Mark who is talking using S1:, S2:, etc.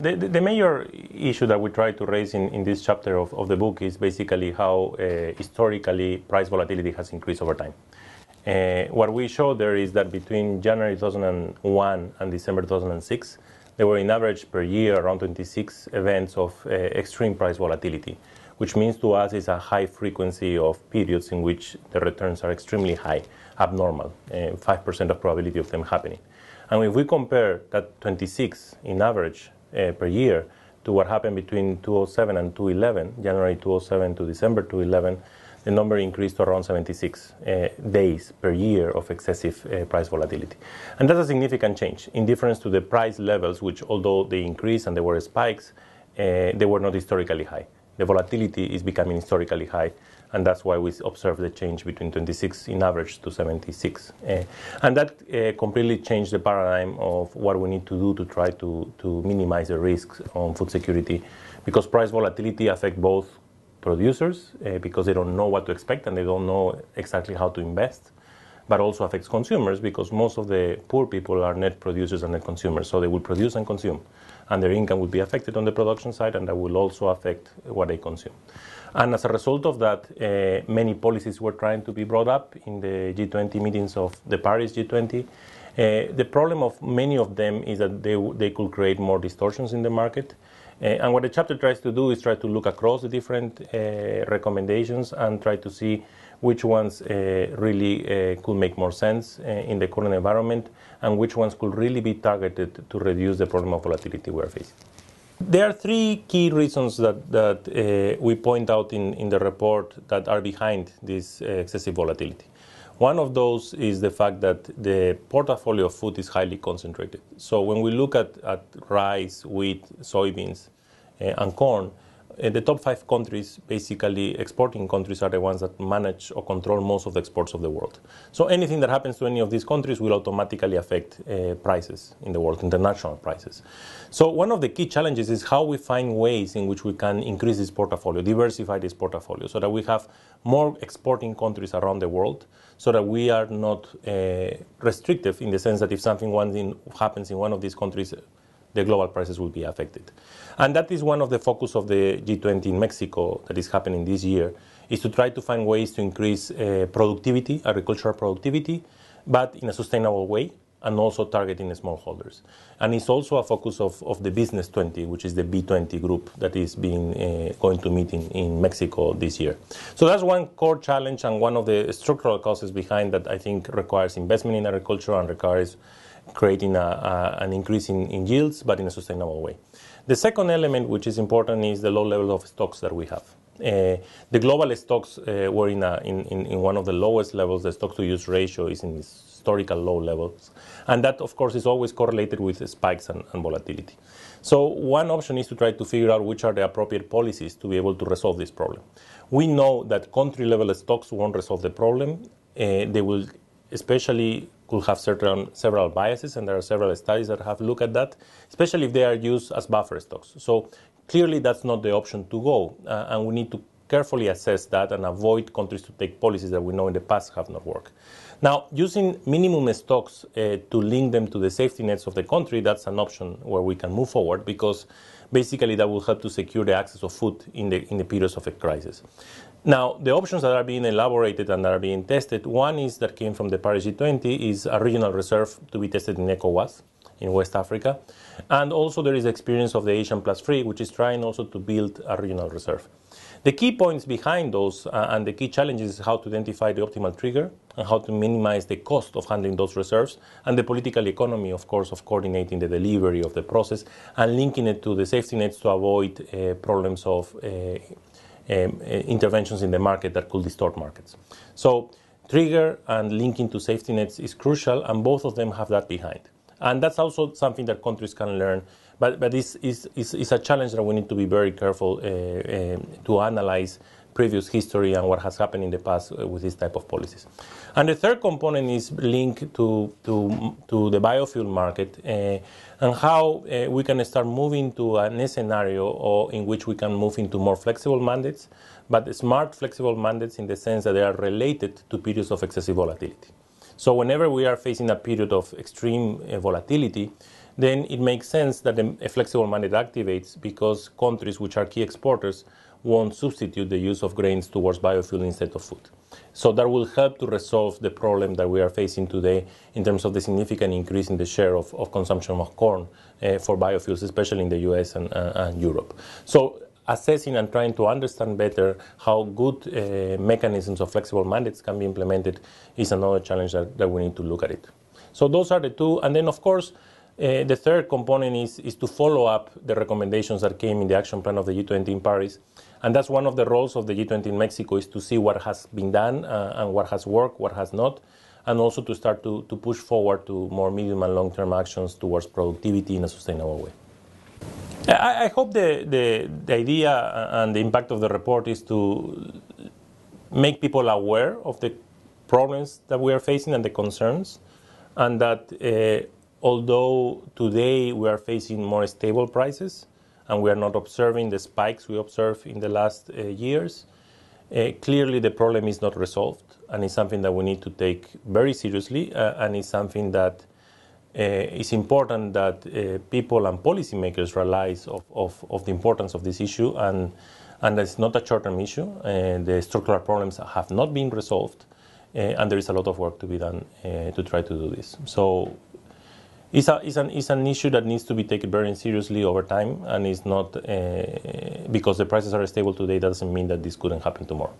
S1: The, the, the, major issue that we try to raise in, in this chapter of, of the book is basically how uh, historically price volatility has increased over time. Uh, what we show there is that between January 2001 and December 2006, there were in average per year around 26 events of uh, extreme price volatility, which means to us is a high frequency of periods in which the returns are extremely high, abnormal, 5% uh, of probability of them happening. And if we compare that 26 in average per year to what happened between 2007 and 2011, January 2007 to December 2011, the number increased to around 76 uh, days per year of excessive uh, price volatility. And that's a significant change in difference to the price levels, which although they increased and there were spikes, uh, they were not historically high. The volatility is becoming historically high, and that's why we observe the change between 26 in average to 76. Uh, and that uh, completely changed the paradigm of what we need to do to try to, to minimize the risks on food security, because price volatility affects both producers uh, because they don't know what to expect and they don't know exactly how to invest, but also affects consumers because most of the poor people are net producers and net consumers, so they will produce and consume, and their income will be affected on the production side, and that will also affect what they consume. And as a result of that, uh, many policies were trying to be brought up in the G20 meetings of the Paris G20. Uh, the problem of many of them is that they, they could create more distortions in the market. Uh, and what the chapter tries to do is try to look across the different uh, recommendations and try to see which ones uh, really uh, could make more sense uh, in the current environment and which ones could really be targeted to reduce the problem of volatility we're facing. There are three key reasons that, that we point out in, in the report that are behind this excessive volatility. One of those is the fact that the portfolio of food is highly concentrated. So when we look at, at rice, wheat, soybeans, uh, and corn, uh, the top five countries, basically exporting countries, are the ones that manage or control most of the exports of the world. So anything that happens to any of these countries will automatically affect uh, prices in the world, international prices. So one of the key challenges is how we find ways in which we can increase this portfolio, diversify this portfolio, so that we have more exporting countries around the world, so that we are not uh, restrictive in the sense that if something in, happens in one of these countries, the global prices will be affected. And that is one of the focus of the G20 in Mexico that is happening this year, is to try to find ways to increase uh, productivity, agricultural productivity, but in a sustainable way, and also targeting smallholders. And it's also a focus of, of the Business 20, which is the B20 group that is being uh, going to meet in, in Mexico this year. So that's one core challenge and one of the structural causes behind that I think requires investment in agriculture and requires creating a, a, an increase in, in, yields, but in a sustainable way. The second element, which is important, is the low level of stocks that we have. Uh, the global stocks uh, were in, a, in, in, one of the lowest levels. The stock to use ratio is in historical low levels. And that, of course, is always correlated with spikes and, and volatility. So, one option is to try to figure out which are the appropriate policies to be able to resolve this problem. We know that country level stocks won't resolve the problem. Uh, they will especially could have certain several biases, and there are several studies that have looked at that, especially if they are used as buffer stocks. So clearly, that's not the option to go, uh, and we need to carefully assess that and avoid countries to take policies that we know in the past have not worked. Now, using minimum stocks uh, to link them to the safety nets of the country, that's an option where we can move forward because basically that will help to secure the access of food in the, in the periods of a crisis. Now, the options that are being elaborated and that are being tested, one is that came from the Paris G20, is a regional reserve to be tested in ECOWAS in West Africa. And also there is experience of the ASEAN Plus Three, which is trying also to build a regional reserve. The key points behind those uh, and the key challenges is how to identify the optimal trigger and how to minimize the cost of handling those reserves and the political economy, of course, of coordinating the delivery of the process and linking it to the safety nets to avoid uh, problems of uh, um, uh, interventions in the market that could distort markets. So trigger and linking to safety nets is crucial, and both of them have that behind. And that's also something that countries can learn. But, but it's, it's, it's, a challenge that we need to be very careful uh, uh, to analyze previous history and what has happened in the past uh, with this type of policies. And the third component is linked to, to, to the biofuel market uh, and how uh, we can start moving to a scenario or in which we can move into more flexible mandates, but smart flexible mandates in the sense that they are related to periods of excessive volatility. So whenever we are facing a period of extreme uh, volatility, then it makes sense that a flexible mandate activates because countries which are key exporters won't substitute the use of grains towards biofuel instead of food. So that will help to resolve the problem that we are facing today in terms of the significant increase in the share of, of consumption of corn uh, for biofuels, especially in the US and, uh, and Europe. So assessing and trying to understand better how good uh, mechanisms of flexible mandates can be implemented is another challenge that, that, we need to look at it. So those are the two. And then, of course, uh, the third component is, is to follow up the recommendations that came in the action plan of the G20 in Paris. And that's one of the roles of the G20 in Mexico is to see what has been done uh, and what has worked, what has not, and also to start to, to push forward to more medium and long-term actions towards productivity in a sustainable way. I, I hope the, the, the idea and the impact of the report is to make people aware of the problems that we are facing and the concerns, and that uh, although today we are facing more stable prices and we are not observing the spikes we observed in the last uh, years, uh, clearly the problem is not resolved and it's something that we need to take very seriously uh, and it's something that uh, it's important that uh, people and policymakers realize of, of, of, the importance of this issue and, and it's not a short-term issue. Uh, the structural problems have not been resolved and there is a lot of work to be done to try to do this. So it's, a, it's, an, it's an issue that needs to be taken very seriously over time, and it's not uh, because the prices are stable today doesn't mean that this couldn't happen tomorrow.